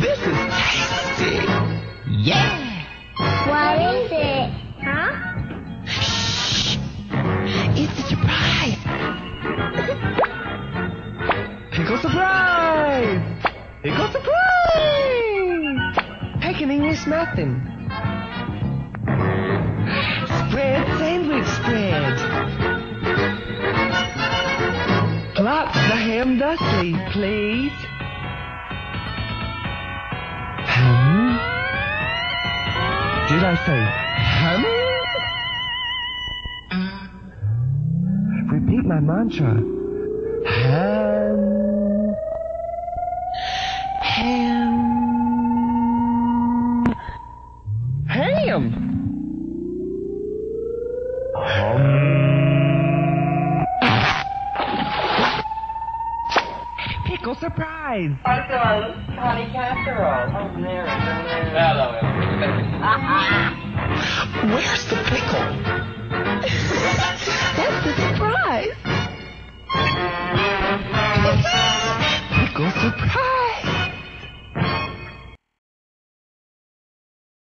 This is tasty. Yeah. What is it? Huh? Shh. It's a surprise. Pickle surprise. Pickle surprise. Take an English muffin. Plop the ham thusly, please. Hum? Did I say hum? Repeat my mantra. Ham. Ham. Ham. Pickle surprise. Honey casserole. Oh, Mary, Where's the pickle? That's the surprise. Pickle surprise.